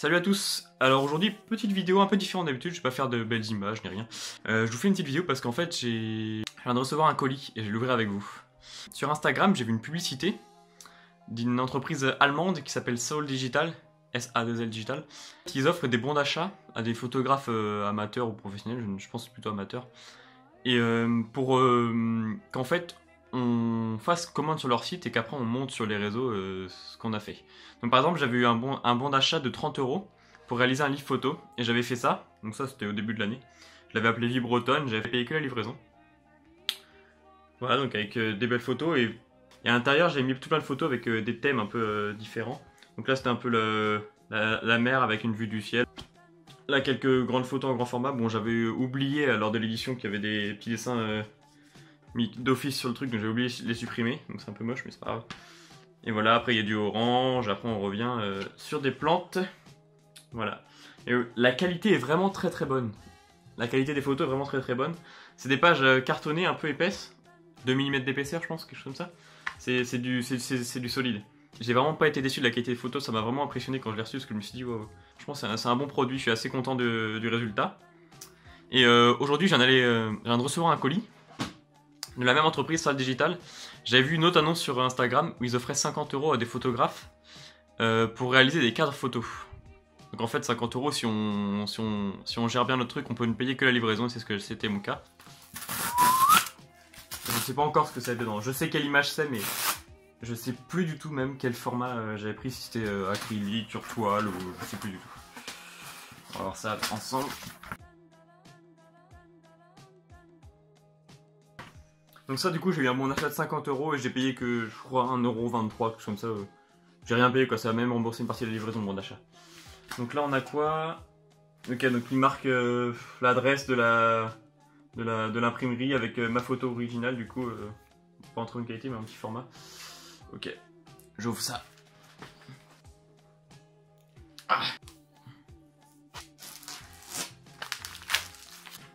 Salut à tous Alors aujourd'hui, petite vidéo un peu différente d'habitude, je vais pas faire de belles images ni rien. Euh, je vous fais une petite vidéo parce qu'en fait, j'ai... je viens de recevoir un colis et je vais l'ouvrir avec vous. Sur Instagram, j'ai vu une publicité d'une entreprise allemande qui s'appelle Soul Digital, S-A-2-L Digital, qui offre des bons d'achat à des photographes euh, amateurs ou professionnels, je, pense plutôt amateurs, et euh, pour qu'en fait on fasse commande sur leur site et qu'après on monte sur les réseaux euh, ce qu'on a fait. Donc par exemple, j'avais eu un bon, d'achat de 30 euros pour réaliser un livre photo et j'avais fait ça. Donc ça, c'était au début de l'année. Je l'avais appelé Vie Bretonne, j'avais payé que la livraison. Voilà, donc avec euh, des belles photos et, à l'intérieur, j'avais mis tout plein de photos avec euh, des thèmes un peu différents. Donc là, c'était un peu la, la mer avec une vue du ciel. Là, quelques grandes photos en grand format. Bon, j'avais oublié lors de l'édition qu'il y avait des petits dessins d'office sur le truc, donc j'ai oublié de les supprimer. Donc c'est un peu moche, mais c'est pas grave. Et voilà, après il y a du orange, après on revient euh, sur des plantes. Voilà. Et euh, la qualité est vraiment très très bonne. La qualité des photos est vraiment très très bonne. C'est des pages euh, cartonnées un peu épaisses, 2 mm d'épaisseur je pense, quelque chose comme ça. C'est du, du solide. J'ai vraiment pas été déçu de la qualité des photos, ça m'a vraiment impressionné quand je l'ai reçu parce que je me suis dit, wow, je pense que c'est un, bon produit, je suis assez content du résultat. Et aujourd'hui, je viens, d'aller, euh, de recevoir un colis de la même entreprise, Salle Digital. J'avais vu une autre annonce sur Instagram où ils offraient 50 euros à des photographes euh, pour réaliser des cadres photos. Donc en fait, 50 euros, si on, si, on, si on gère bien notre truc, on peut ne payer que la livraison, c'est ce que c'était mon cas. Je ne sais pas encore ce que c'est dedans. Je sais quelle image c'est, mais je sais plus du tout même quel format euh, j'avais pris, si c'était euh, acrylique, sur toile, ou je sais plus du tout. On va voir ça ensemble. Donc ça du coup j'ai eu un bon achat de 50 euros et j'ai payé que je crois 1,23€, quelque chose comme ça. euh. J'ai rien payé quoi, ça a même remboursé une partie de la livraison de bon d'achat. Donc là on a quoi? Ok donc il marque euh, l'adresse de la de l'imprimerie avec euh, ma photo originale du coup pas en trop une qualité mais en petit format. Ok, j'ouvre ça. Ah.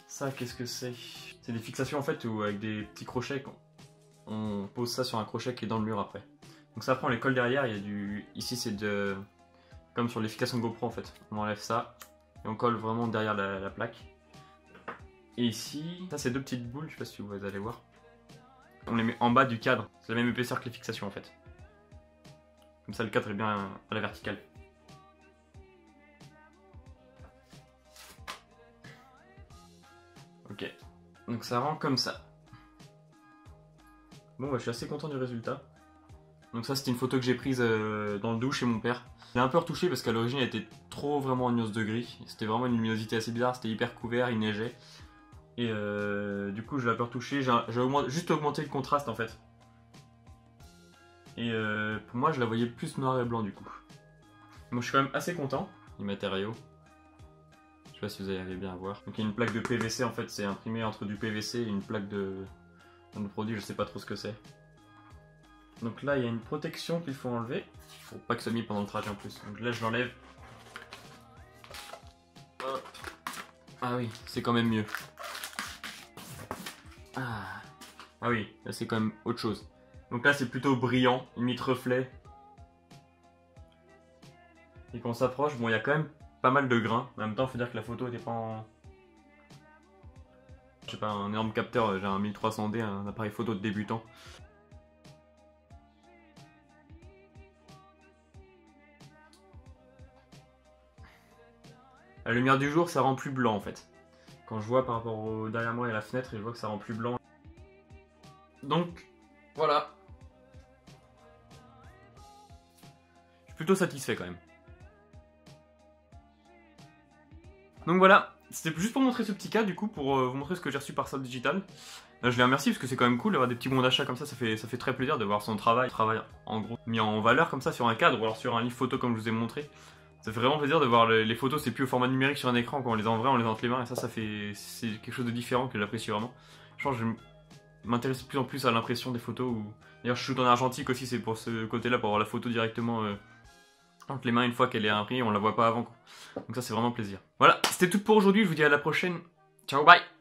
Ça qu'est-ce que c'est? C'est des fixations en fait où avec des petits crochets, on pose ça sur un crochet qui est dans le mur après. Donc ça prend les colle derrière, il y a du. Ici c'est de. Comme sur les fixations GoPro en fait. On enlève ça et on colle vraiment derrière la, la plaque. Et ici, ça c'est deux petites boules, je sais pas si vous allez voir. On les met en bas du cadre, c'est la même épaisseur que les fixations en fait. Comme ça le cadre est bien à la verticale. Donc ça rend comme ça. Bon, bah, je suis assez content du résultat. Donc ça, c'était une photo que j'ai prise euh, dans le douche chez mon père. Il a un peu retouché parce qu'à l'origine, elle était trop vraiment en nuance de gris. C'était vraiment une luminosité assez bizarre, c'était hyper couvert, il neigeait. Et euh, du coup, je l'ai un peu retouché. J'ai juste augmenté le contraste en fait. Et euh, pour moi, je la voyais plus noir et blanc du coup. Moi, je suis quand même assez content du matériau. Sais pas si vous allez bien à voir. Donc il y a une plaque de PVC en fait, c'est imprimé entre du PVC et une plaque de, de produit, je sais pas trop ce que c'est. Donc là il y a une protection qu'il faut enlever, pour pas que ça mis pendant le trajet en plus. Donc là je l'enlève. Ah oui, c'est quand même mieux. Ah. Ah oui, là c'est quand même autre chose. Donc là c'est plutôt brillant, limite reflet. Et quand on s'approche, bon il y a quand même pas mal de grains. En même temps, faut dire que la photo était pas en. Je sais pas, un énorme capteur, j'ai un 1300D, un appareil photo de débutant. La lumière du jour, ça rend plus blanc en fait. Quand je vois par rapport au derrière moi et la fenêtre, je vois que ça rend plus blanc. Donc, voilà. Je suis plutôt satisfait quand même. Donc voilà, c'était juste pour montrer ce petit cas du coup, pour euh, vous montrer ce que j'ai reçu par Sol Digital. Euh, je les remercie parce que c'est quand même cool d'avoir des petits bons d'achat comme ça, ça fait, ça fait très plaisir de voir son travail, travail en gros mis en valeur comme ça sur un cadre ou alors sur un livre photo comme je vous ai montré. Ça fait vraiment plaisir de voir les, photos, c'est plus au format numérique sur un écran, quand on les a en vrai, on les entre les mains et ça, ça fait c'est quelque chose de différent que j'apprécie vraiment. Je pense que je m'intéresse de plus en plus à l'impression des photos. D'ailleurs, je shoot en argentique aussi, c'est pour ce côté-là, pour avoir la photo directement euh, entre les mains une fois qu'elle est imprimée, on la voit pas avant. quoi. Donc ça, c'est vraiment plaisir. Voilà, c'était tout pour aujourd'hui, je vous dis à la prochaine. Ciao, bye